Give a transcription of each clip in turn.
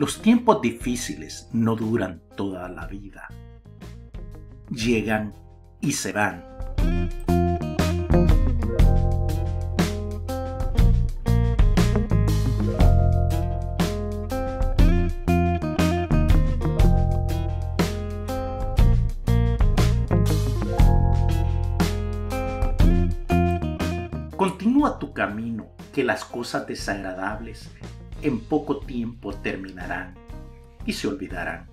Los tiempos difíciles no duran toda la vida. Llegan y se van. Continúa tu camino, que las cosas desagradables en poco tiempo terminarán y se olvidarán.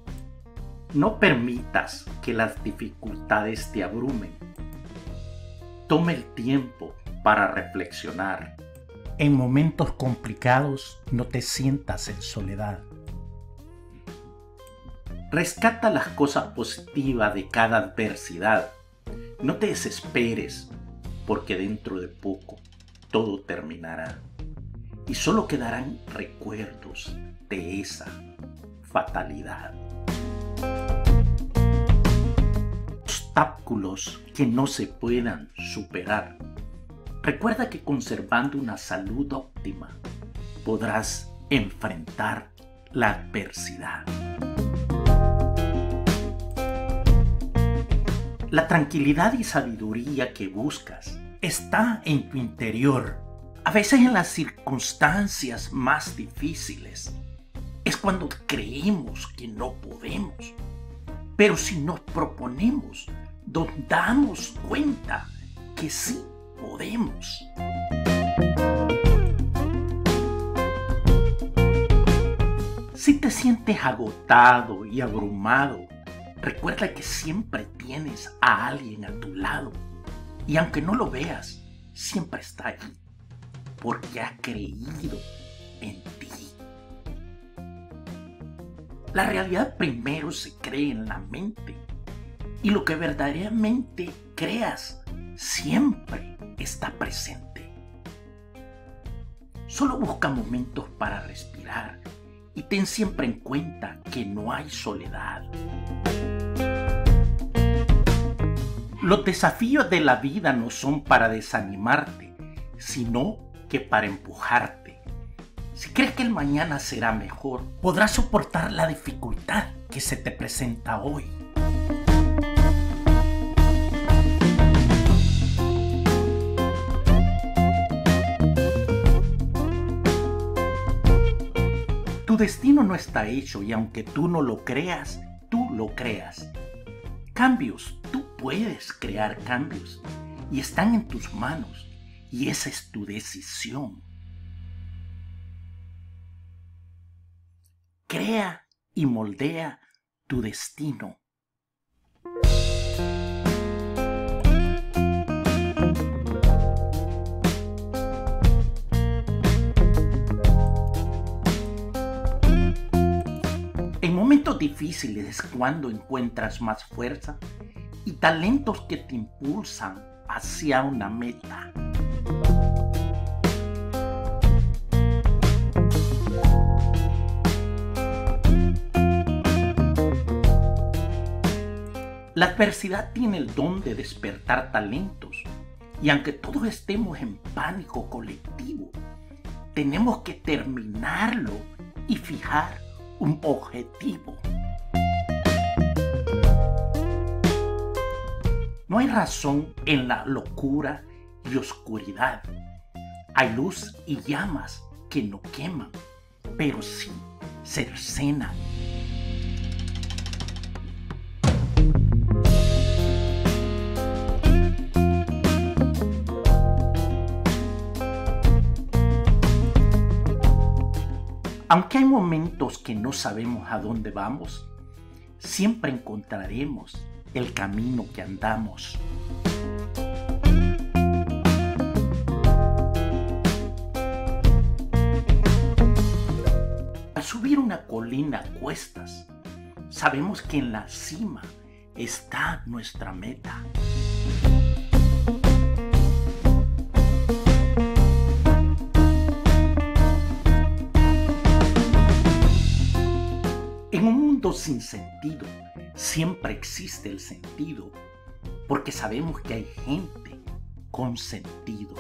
No permitas que las dificultades te abrumen. Toma el tiempo para reflexionar. En momentos complicados no te sientas en soledad. Rescata las cosas positivas de cada adversidad. No te desesperes, porque dentro de poco todo terminará y solo quedarán recuerdos de esa fatalidad. Obstáculos que no se puedan superar. Recuerda que conservando una salud óptima podrás enfrentar la adversidad. La tranquilidad y sabiduría que buscas está en tu interior a veces en las circunstancias más difíciles es cuando creemos que no podemos. Pero si nos proponemos, nos damos cuenta que sí podemos. Si te sientes agotado y abrumado, recuerda que siempre tienes a alguien a tu lado. Y aunque no lo veas, siempre está allí porque ha creído en ti. La realidad primero se cree en la mente y lo que verdaderamente creas siempre está presente. Solo busca momentos para respirar y ten siempre en cuenta que no hay soledad. Los desafíos de la vida no son para desanimarte, sino que para empujarte. Si crees que el mañana será mejor, podrás soportar la dificultad que se te presenta hoy. Tu destino no está hecho y aunque tú no lo creas, tú lo creas. Cambios, tú puedes crear cambios y están en tus manos y esa es tu decisión. Crea y moldea tu destino. En momentos difíciles es cuando encuentras más fuerza y talentos que te impulsan hacia una meta. La adversidad tiene el don de despertar talentos y aunque todos estemos en pánico colectivo, tenemos que terminarlo y fijar un objetivo. No hay razón en la locura y oscuridad. Hay luz y llamas que no queman, pero sí cercenan. Aunque hay momentos que no sabemos a dónde vamos, siempre encontraremos el camino que andamos. Al subir una colina a cuestas, sabemos que en la cima está nuestra meta. Sin sentido, siempre existe el sentido, porque sabemos que hay gente con sentido.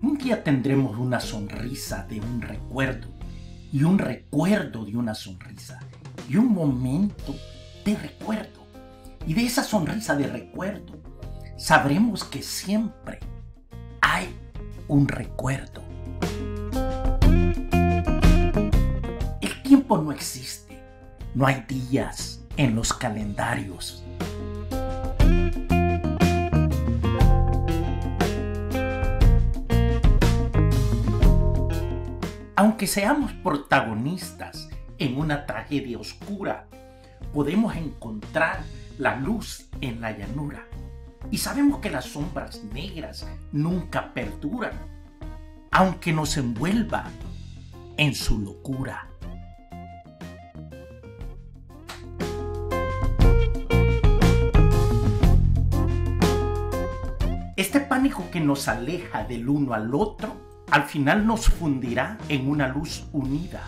Un día tendremos una sonrisa de un recuerdo y un recuerdo de una sonrisa y un momento de recuerdo. Y de esa sonrisa de recuerdo sabremos que siempre hay un recuerdo. Tiempo no existe, no hay días en los calendarios. Aunque seamos protagonistas en una tragedia oscura, podemos encontrar la luz en la llanura. Y sabemos que las sombras negras nunca perduran, aunque nos envuelva en su locura. Pánico que nos aleja del uno al otro, al final nos fundirá en una luz unida